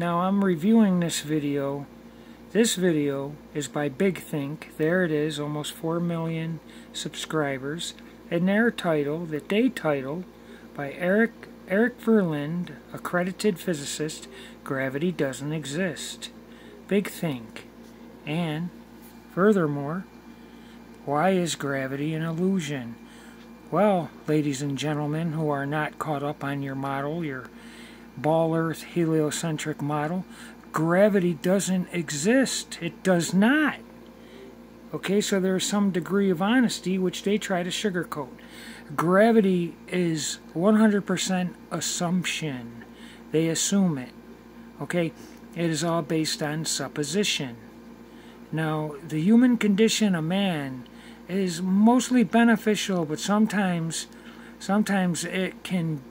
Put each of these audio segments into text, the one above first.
Now I'm reviewing this video. This video is by Big Think. There it is, almost 4 million subscribers. And their title, that they titled by Erik Erik Verlinde, accredited physicist, Gravity Doesn't Exist. Big Think. And, furthermore, why is gravity an illusion? Well, ladies and gentlemen who are not caught up on your model, your ball earth heliocentric model, gravity doesn't exist. It does not. Okay, so there's some degree of honesty which they try to sugarcoat. Gravity is 100% assumption. They assume it. Okay, it is all based on supposition. Now, the human condition of man is mostly beneficial, but sometimes, sometimes it can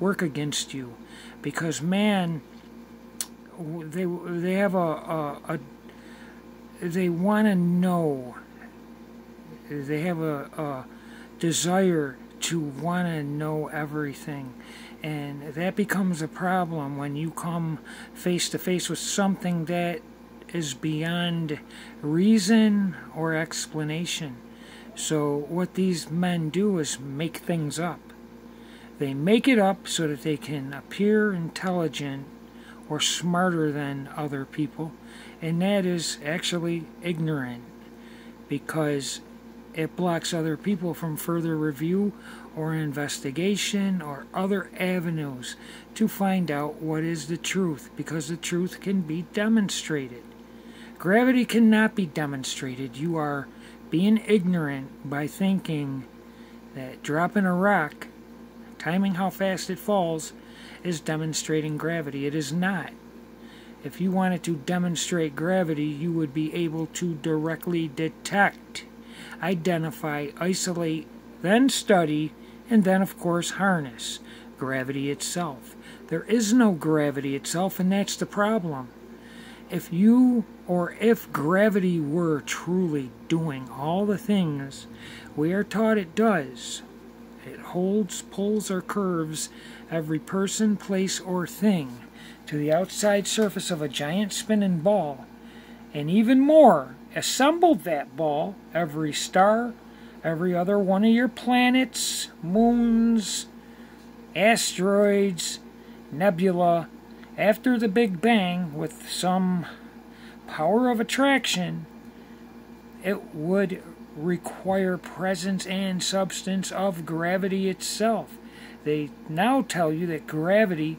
work against you, because man, they they have a, a, a they want to know. They have a, a desire to want to know everything. And that becomes a problem when you come face to face with something that is beyond reason or explanation. So, what these men do is make things up. They make it up so that they can appear intelligent or smarter than other people, and that is actually ignorant because it blocks other people from further review or investigation or other avenues to find out what is the truth because the truth can be demonstrated. Gravity cannot be demonstrated. You are being ignorant by thinking that dropping a rock, timing how fast it falls, is demonstrating gravity. It is not. If you wanted to demonstrate gravity, you would be able to directly detect, identify, isolate, then study, and then, of course, harness gravity itself. There is no gravity itself, and that's the problem if you or if gravity were truly doing all the things we are taught it does, it holds, pulls, or curves every person, place, or thing to the outside surface of a giant spinning ball, and even more, assembled that ball, every star, every other one of your planets, moons, asteroids, nebula, after the Big Bang, with some power of attraction, it would require presence and substance of gravity itself. They now tell you that gravity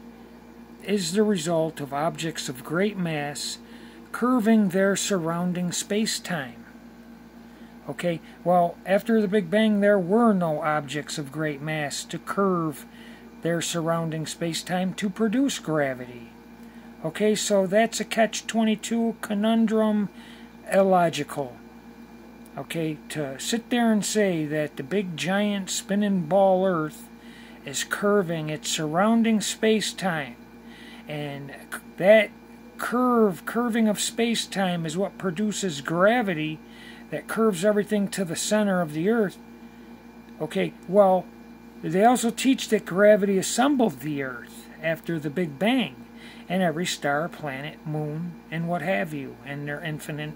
is the result of objects of great mass curving their surrounding space time. Okay, well, after the Big Bang, there were no objects of great mass to curve their surrounding space-time to produce gravity. Okay, so that's a catch-22 conundrum illogical. Okay, to sit there and say that the big giant spinning ball Earth is curving its surrounding space-time and that curve, curving of space-time is what produces gravity that curves everything to the center of the Earth. Okay, well, they also teach that gravity assembled the Earth after the Big Bang, and every star, planet, moon, and what have you, and their infinite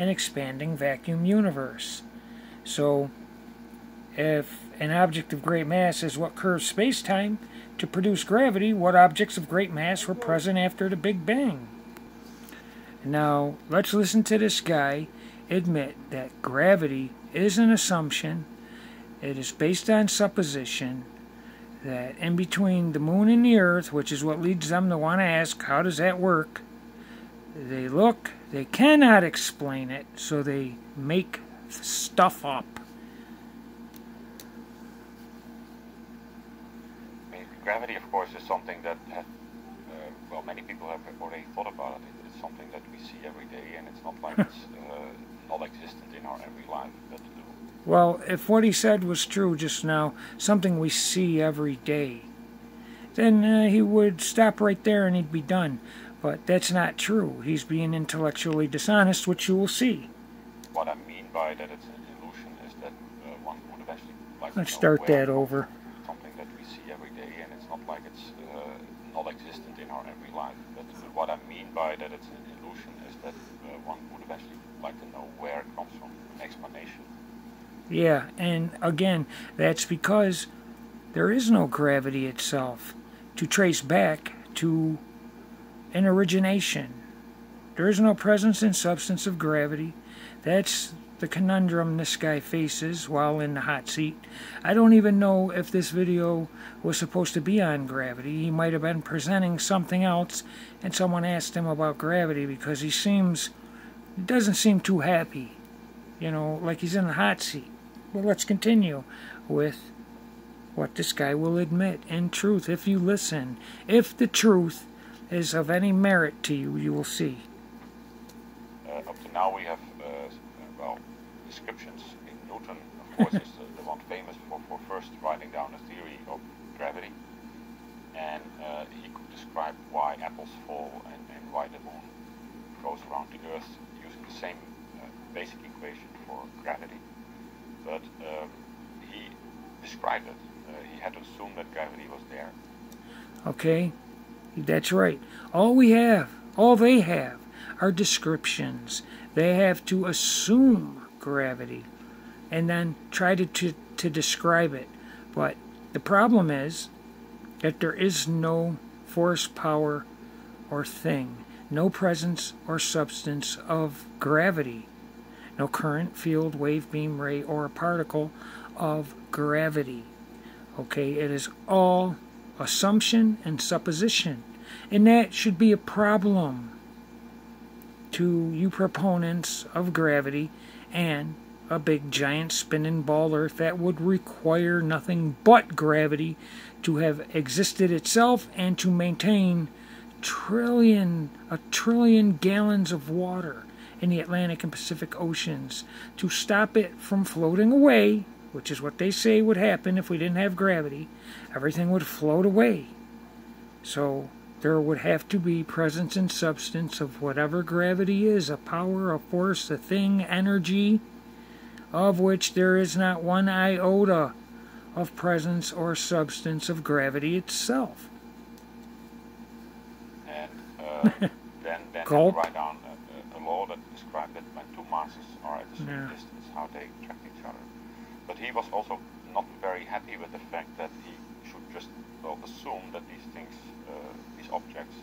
and expanding vacuum universe. So, if an object of great mass is what curves space-time to produce gravity, what objects of great mass were present after the Big Bang? Now, let's listen to this guy admit that gravity is an assumption it is based on supposition that in between the moon and the earth, which is what leads them to want to ask, how does that work? They look, they cannot explain it, so they make stuff up. I mean, gravity, of course, is something that has, uh, well, many people have already thought about it. It's something that we see every day, and it's not like it's uh, not existent in our every life. But well, if what he said was true just now, something we see every day, then uh, he would stop right there and he'd be done. But that's not true. He's being intellectually dishonest, which you will see. What I mean by that it's an illusion is that uh, one would eventually like Let's start that over. Something that we see every day, and it's not like it's uh, not existent in our every life. But what I mean by that it's an illusion is that uh, one would eventually like to know where it comes from, an explanation. Yeah, and again, that's because there is no gravity itself to trace back to an origination. There is no presence in substance of gravity. That's the conundrum this guy faces while in the hot seat. I don't even know if this video was supposed to be on gravity. He might have been presenting something else and someone asked him about gravity because he seems, doesn't seem too happy. You know, like he's in the hot seat. Well, let's continue with what this guy will admit. In truth, if you listen, if the truth is of any merit to you, you will see. Uh, up to now we have well, descriptions in Newton, of course, is the, the, one famous for, for first writing down a theory of gravity. And uh, he could describe why apples fall and, and, why the moon goes around the Earth using the same uh, basic equation for gravity. But um, he described it. Uh, he had to assume that gravity was there. Okay, that's right. All we have, all they have, are descriptions. They have to assume gravity and then try to, to, to describe it. But the problem is that there is no force, power, or thing, no presence or substance of gravity, no current, field, wave, beam, ray, or a particle of gravity. Okay, it is all assumption and supposition. And that should be a problem to you proponents of gravity and a big giant spinning ball earth that would require nothing but gravity to have existed itself and to maintain trillion a trillion gallons of water in the Atlantic and Pacific Oceans to stop it from floating away, which is what they say would happen if we didn't have gravity. Everything would float away. So there would have to be presence and substance of whatever gravity is a power, a force, a thing, energy, of which there is not one iota of presence or substance of gravity itself. And uh, then, then Gulp. write down a, a, law that describes that when two masses are at the same yeah. distance, how they attract each other. But he was also not very happy with the fact that he should just well, assume that these things uh, objects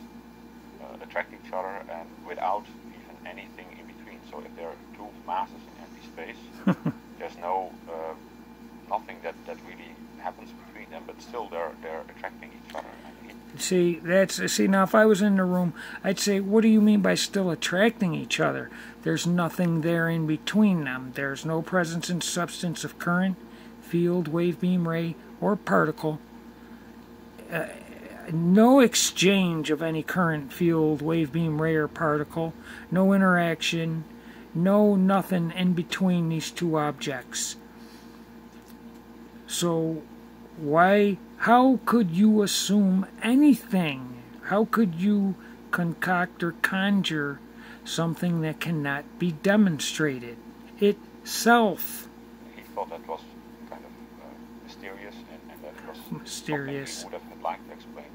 uh, attract each other and without even anything in between. So if there are two masses in empty space, there's no uh, nothing that, that really happens between them, but still they're they're attracting each other. See, that's see now. If I was in the room, I'd say, "What do you mean by still attracting each other? There's nothing there in between them. There's no presence and substance of current, field, wave, beam, ray, or particle." Uh, no exchange of any current, field, wave beam, ray, or particle, no interaction, no nothing in between these two objects. So, why, how could you assume anything? How could you concoct or conjure something that cannot be demonstrated itself? He thought that was kind of uh, mysterious and, and that was mysterious. he would have liked to explain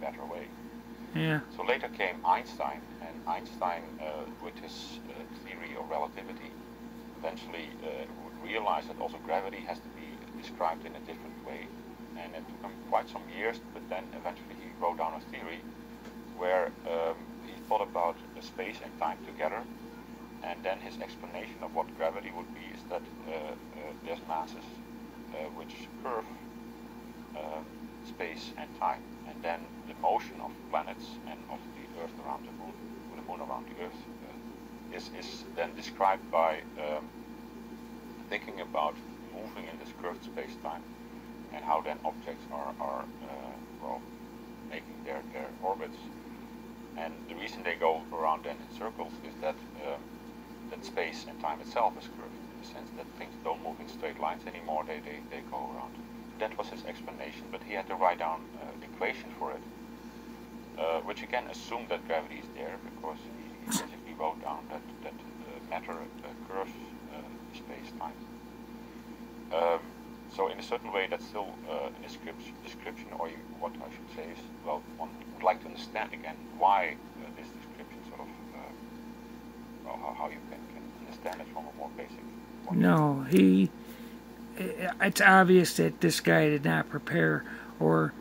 better way. Yeah. So later came Einstein, and Einstein, uh, with his uh, theory of relativity, eventually uh, would realize that also gravity has to be described in a different way. And it took him quite some years, but then eventually he wrote down a theory where um, he thought about space and time together. And then his explanation of what gravity would be is that uh, uh, there's masses uh, which curve space and time, and then the motion of planets and of the Earth around the Moon, or the Moon around the Earth, uh, is, is then described by um, thinking about moving in this curved space-time and how then objects are, are uh, well, making their, their orbits. And the reason they go around then in circles is that um, that space and time itself is curved in the sense that things don't move in straight lines anymore, they, they, they go around that was his explanation, but he had to write down uh, equation for it, uh, which again assumed that gravity is there because he, basically wrote down that, that uh, matter uh, curves uh, space-time. Um, so in a certain way, that's still uh, a description, description, or you, what I should say is, well, one would like to understand again why uh, this description sort of, uh, well, how, how you can, can understand it from a more basic. Point. No, he. It's obvious that this guy did not prepare, or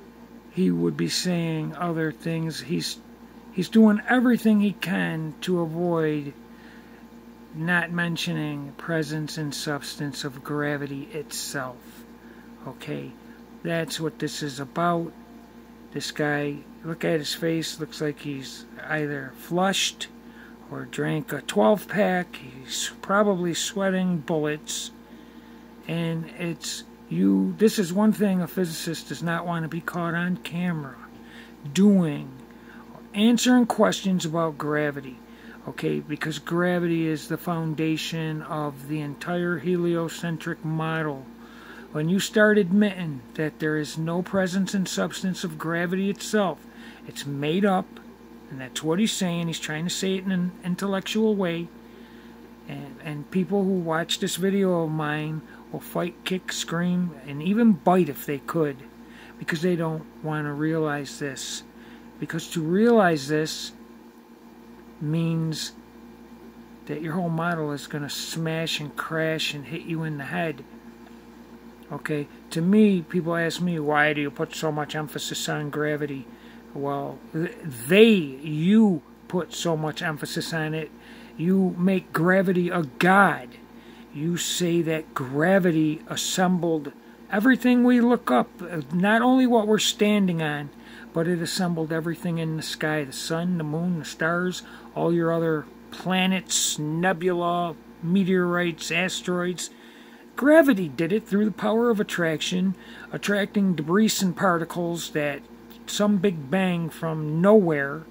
he would be saying other things. He's he's doing everything he can to avoid not mentioning presence and substance of gravity itself. Okay, that's what this is about. This guy, look at his face, looks like he's either flushed or drank a 12 pack. He's probably sweating bullets. And it's you, this is one thing a physicist does not want to be caught on camera doing, answering questions about gravity. Okay, because gravity is the foundation of the entire heliocentric model. When you start admitting that there is no presence and substance of gravity itself, it's made up, and that's what he's saying. He's trying to say it in an intellectual way. And, and people who watch this video of mine will fight, kick, scream, and even bite if they could because they don't want to realize this. Because to realize this means that your whole model is going to smash and crash and hit you in the head. Okay, to me, people ask me, why do you put so much emphasis on gravity? Well, they, you put so much emphasis on it. You make gravity a god you say that gravity assembled everything we look up, not only what we're standing on, but it assembled everything in the sky the sun, the moon, the stars, all your other planets, nebula, meteorites, asteroids. Gravity did it through the power of attraction, attracting debris and particles that some big bang from nowhere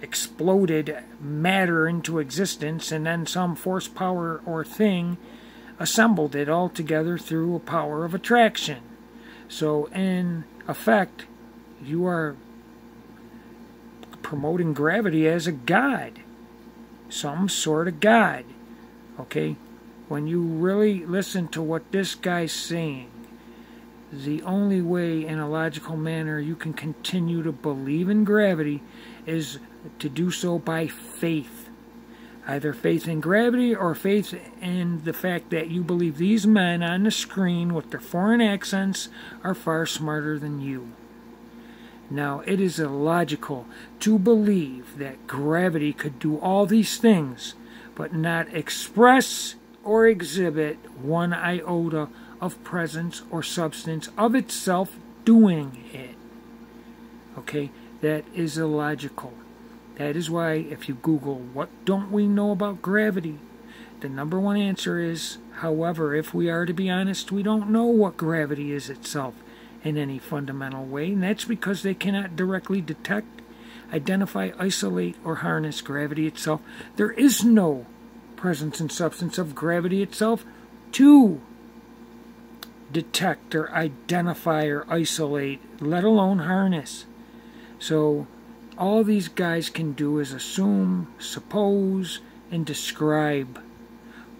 exploded matter into existence, and then some force, power, or thing assembled it all together through a power of attraction. So, in effect, you are promoting gravity as a god, some sort of god. Okay? When you really listen to what this guy's saying, the only way in a logical manner you can continue to believe in gravity is to do so by faith. Either faith in gravity or faith in the fact that you believe these men on the screen with their foreign accents are far smarter than you. Now, it is illogical to believe that gravity could do all these things, but not express or exhibit one iota of presence or substance of itself doing it. Okay, that is illogical. That is why, if you Google, what don't we know about gravity? The number one answer is, however, if we are to be honest, we don't know what gravity is itself in any fundamental way, and that's because they cannot directly detect, identify, isolate, or harness gravity itself. There is no presence and substance of gravity itself to detect or identify or isolate, let alone harness. So, all these guys can do is assume, suppose, and describe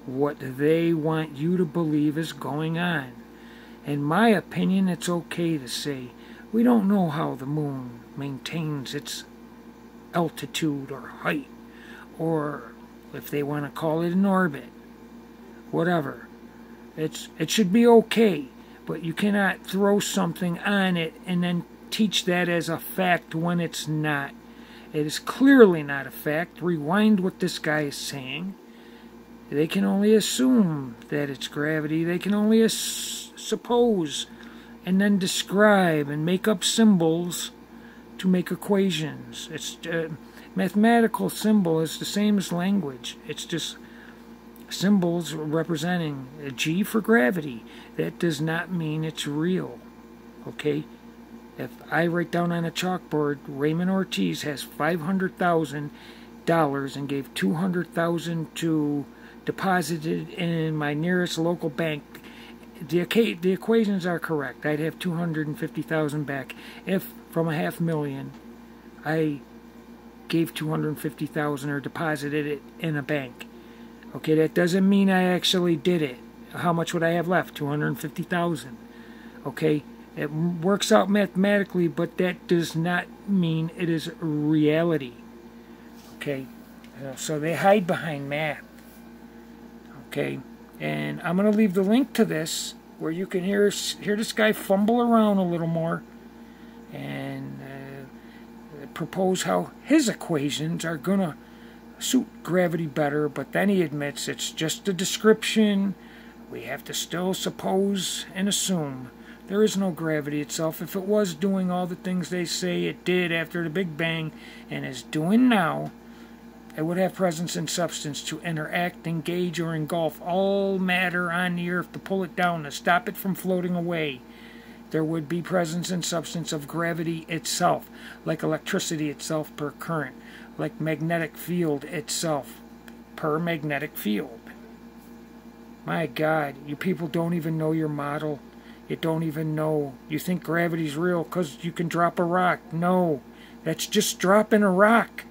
what they want you to believe is going on. In my opinion, it's okay to say, we don't know how the moon maintains its altitude or height, or if they want to call it an orbit, whatever. It's, it should be okay, but you cannot throw something on it and then teach that as a fact when it's not. It is clearly not a fact. Rewind what this guy is saying. They can only assume that it's gravity. They can only suppose and then describe and make up symbols to make equations. It's uh, mathematical symbol is the same as language. It's just symbols representing a G for gravity. That does not mean it's real. Okay? If I write down on a chalkboard, Ramon Ortiz has five hundred thousand dollars and gave two hundred thousand to deposited in my nearest local bank, the the equations are correct. I'd have two hundred and fifty thousand back if from a half million, I gave two hundred and fifty thousand or deposited it in a bank. Okay, that doesn't mean I actually did it. how much would I have left? 250,000. Okay, it works out mathematically, but that does not mean it is reality. Okay, so they hide behind math. Okay, and I'm going to leave the link to this where you can hear hear this guy fumble around a little more and propose how his equations are going to suit gravity better, but then he admits it's just a description. We have to still suppose and assume there is no gravity itself. If it was doing all the things they say it did after the Big Bang and is doing now, it would have presence and substance to interact, engage, or engulf all matter on the earth to pull it down, to stop it from floating away. There would be presence and substance of gravity itself, like electricity itself per current, like magnetic field itself per magnetic field. My God, you people don't even know your model you don't even know. You think gravity's real because you can drop a rock. No, that's just dropping a rock.